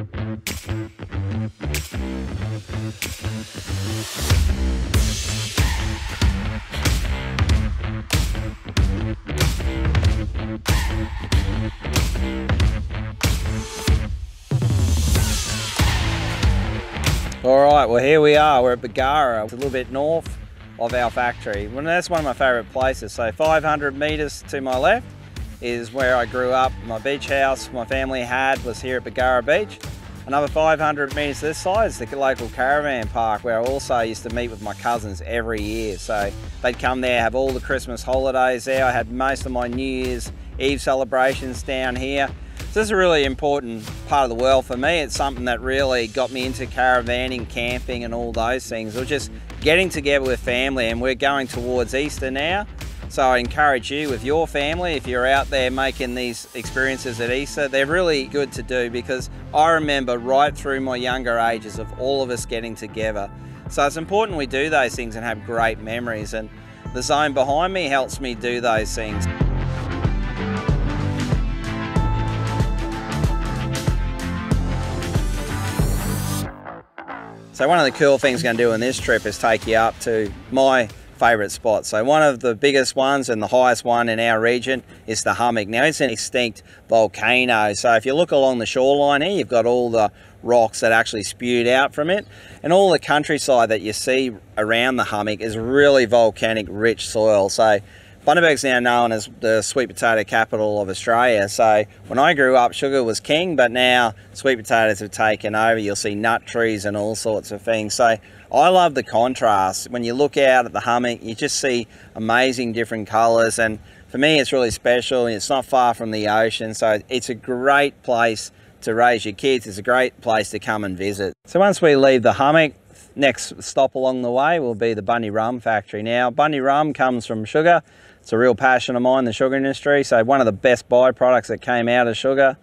All right, well here we are. We're at Bargara, a little bit north of our factory. Well, that's one of my favourite places. So 500 metres to my left is where I grew up. My beach house my family had was here at Bargara Beach. Another 500 metres this side is the local caravan park where I also used to meet with my cousins every year. So they'd come there, have all the Christmas holidays there. I had most of my New Year's Eve celebrations down here. So this is a really important part of the world for me. It's something that really got me into caravanning, camping and all those things. It was just getting together with family and we're going towards Easter now. So I encourage you with your family, if you're out there making these experiences at Easter, they're really good to do because I remember right through my younger ages of all of us getting together. So it's important we do those things and have great memories and the zone behind me helps me do those things. So one of the cool things I'm going to do on this trip is take you up to my favourite spot. So one of the biggest ones and the highest one in our region is the Hummock. Now it's an extinct volcano. So if you look along the shoreline here, you've got all the rocks that actually spewed out from it. And all the countryside that you see around the Hummock is really volcanic rich soil. So Bundaberg's now known as the sweet potato capital of Australia. So when I grew up, sugar was king, but now sweet potatoes have taken over. You'll see nut trees and all sorts of things. So I love the contrast. When you look out at the hummock, you just see amazing different colours. And for me, it's really special. It's not far from the ocean. So it's a great place to raise your kids. It's a great place to come and visit. So once we leave the hummock, next stop along the way will be the Bundy Rum Factory. Now, Bundy Rum comes from sugar. It's a real passion of mine, the sugar industry. So one of the best byproducts that came out of sugar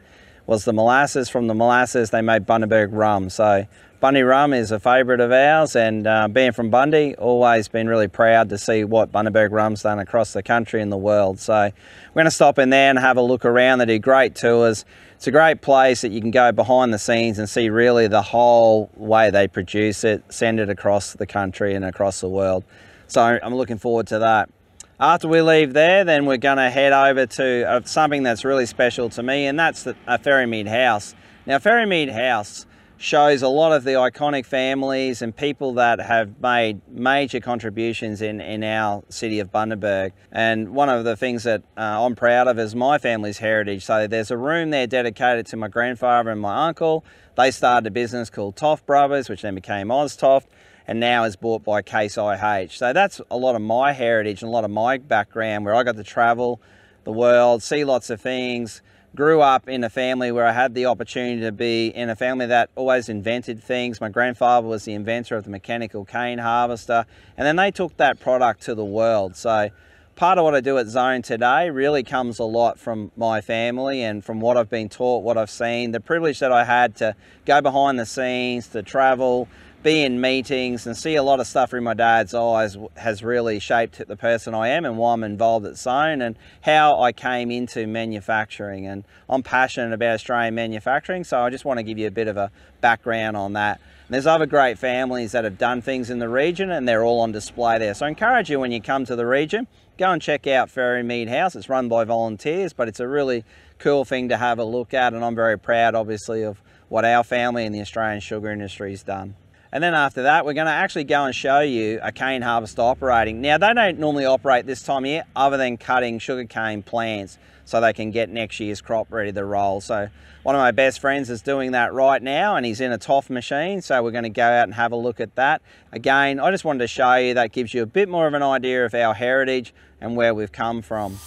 was the molasses. From the molasses, they made Bundaberg rum. So Bundy rum is a favourite of ours and uh, being from Bundy, always been really proud to see what Bundaberg rum's done across the country and the world. So we're going to stop in there and have a look around. They do great tours. It's a great place that you can go behind the scenes and see really the whole way they produce it, send it across the country and across the world. So I'm looking forward to that. After we leave there, then we're going to head over to uh, something that's really special to me, and that's the, a Ferrymead House. Now, Ferrymead House shows a lot of the iconic families and people that have made major contributions in, in our city of Bundaberg. And one of the things that uh, I'm proud of is my family's heritage. So there's a room there dedicated to my grandfather and my uncle. They started a business called Toft Brothers, which then became Austoft and now is bought by Case IH. So that's a lot of my heritage and a lot of my background where I got to travel the world, see lots of things, grew up in a family where I had the opportunity to be in a family that always invented things. My grandfather was the inventor of the mechanical cane harvester, and then they took that product to the world. So part of what I do at Zone today really comes a lot from my family and from what I've been taught, what I've seen, the privilege that I had to go behind the scenes, to travel, be in meetings and see a lot of stuff through my dad's eyes has really shaped the person I am and why I'm involved at Zone and how I came into manufacturing. And I'm passionate about Australian manufacturing, so I just want to give you a bit of a background on that. And there's other great families that have done things in the region and they're all on display there. So I encourage you when you come to the region, go and check out Ferrymead House. It's run by volunteers, but it's a really cool thing to have a look at and I'm very proud obviously of what our family and the Australian sugar industry has done. And then after that, we're going to actually go and show you a cane harvester operating. Now, they don't normally operate this time of year other than cutting sugarcane plants so they can get next year's crop ready to roll. So one of my best friends is doing that right now and he's in a Toft machine. So we're going to go out and have a look at that. Again, I just wanted to show you that gives you a bit more of an idea of our heritage and where we've come from.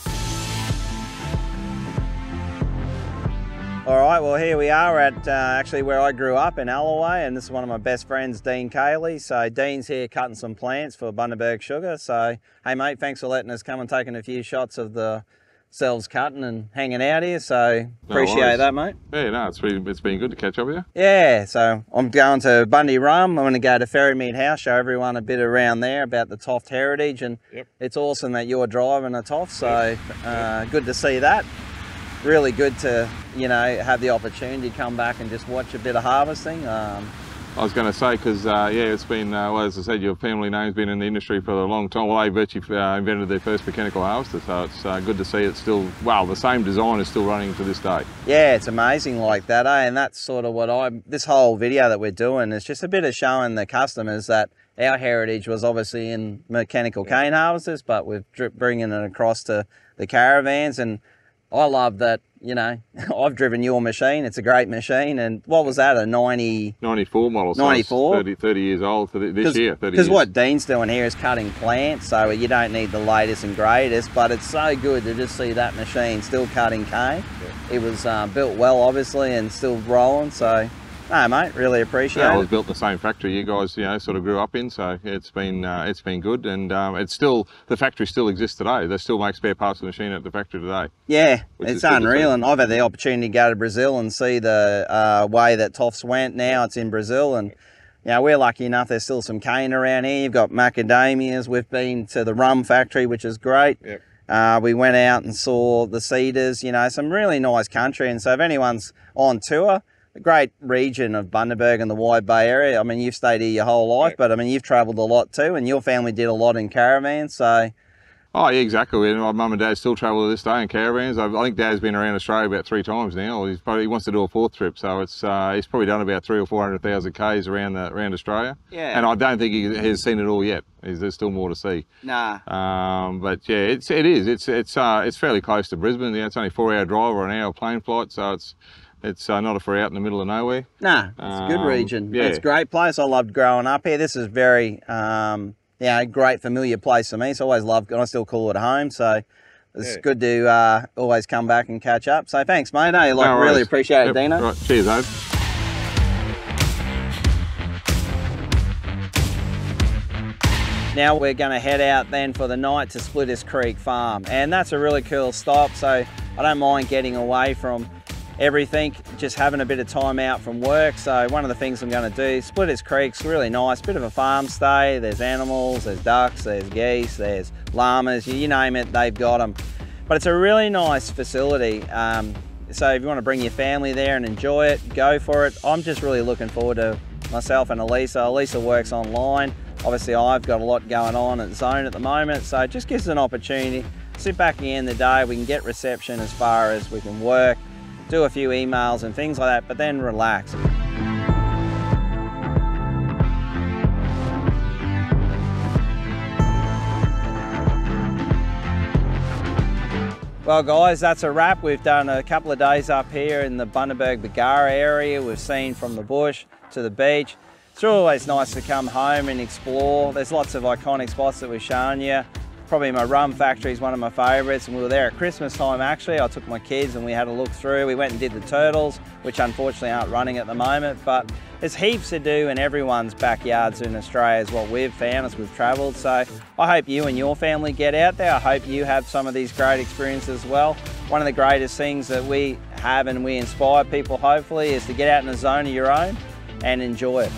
All right, well here we are at uh, actually where I grew up in Alloway and this is one of my best friends, Dean Cayley. So Dean's here cutting some plants for Bundaberg Sugar. So, hey mate, thanks for letting us come and taking a few shots of the cells cutting and hanging out here. So appreciate no that, mate. Yeah, no, it's been, it's been good to catch up with you. Yeah, so I'm going to Bundy Rum. I'm going to go to Ferrymead House, show everyone a bit around there about the Toft heritage. And yep. it's awesome that you're driving a Toft, so uh, good to see that. Really good to, you know, have the opportunity to come back and just watch a bit of harvesting. Um, I was going to say because uh, yeah, it's been uh, well as I said, your family name's been in the industry for a long time. Well, they virtually uh, invented their first mechanical harvester, so it's uh, good to see it's still well. The same design is still running to this day. Yeah, it's amazing like that, eh? And that's sort of what I. This whole video that we're doing is just a bit of showing the customers that our heritage was obviously in mechanical cane harvesters, but we're bringing it across to the caravans and I love that, you know, I've driven your machine. It's a great machine. And what was that, a 90... 94 model. 94? So 30, 30 years old this year. Because what Dean's doing here is cutting plants, so you don't need the latest and greatest, but it's so good to just see that machine still cutting cane. Yeah. It was uh, built well, obviously, and still rolling, so no, mate, really appreciate yeah, it. I was built in the same factory you guys, you know, sort of grew up in, so it's been uh, it's been good, and um, it's still the factory still exists today. They still make spare parts of the machine at the factory today. Yeah, it's unreal, and I've had the opportunity to go to Brazil and see the uh, way that Toft's went. Now it's in Brazil, and you know, we're lucky enough. There's still some cane around here. You've got macadamias. We've been to the rum factory, which is great. Yep. Uh, we went out and saw the cedars. You know, some really nice country. And so if anyone's on tour a great region of Bundaberg and the Wide Bay area. I mean, you've stayed here your whole life, but I mean, you've travelled a lot too, and your family did a lot in caravans. So, oh yeah, exactly. And my mum and dad still travel to this day in caravans. I, think Dad's been around Australia about three times now. He's probably he wants to do a fourth trip, so it's uh, he's probably done about three or four hundred thousand k's around the, around Australia. Yeah. And I don't think he has seen it all yet. There's still more to see. Nah. Um, but yeah, it's it is. It's it's uh, it's fairly close to Brisbane. Yeah, it's only four hour drive or an hour plane flight, so it's it's uh, not if we're out in the middle of nowhere. Nah, it's a good um, region. Yeah. It's a great place. I loved growing up here. This is very, um, yeah, great familiar place for me. So I always loved, and I still call it home. So it's yeah. good to uh, always come back and catch up. So thanks, mate. Hey, like, no really appreciate yep. it, Dino. Right. Cheers, Abe. Now we're going to head out then for the night to Splitters Creek Farm. And that's a really cool stop. So I don't mind getting away from everything, just having a bit of time out from work. So one of the things I'm going to do, Splitters Creek's really nice, bit of a farm stay. There's animals, there's ducks, there's geese, there's llamas, you name it, they've got them. But it's a really nice facility. Um, so if you want to bring your family there and enjoy it, go for it. I'm just really looking forward to myself and Elisa. Elisa works online. Obviously I've got a lot going on at Zone at the moment, so it just gives us an opportunity. Sit back at the end of the day, we can get reception as far as we can work, do a few emails and things like that, but then relax. Well guys, that's a wrap. We've done a couple of days up here in the Bundaberg Bargara area. We've seen from the bush to the beach. It's always nice to come home and explore. There's lots of iconic spots that we've shown you probably my rum factory is one of my favourites and we were there at Christmas time actually. I took my kids and we had a look through. We went and did the turtles, which unfortunately aren't running at the moment, but there's heaps to do in everyone's backyards in Australia is what we've found as we've travelled. So I hope you and your family get out there. I hope you have some of these great experiences as well. One of the greatest things that we have and we inspire people hopefully is to get out in a zone of your own and enjoy it.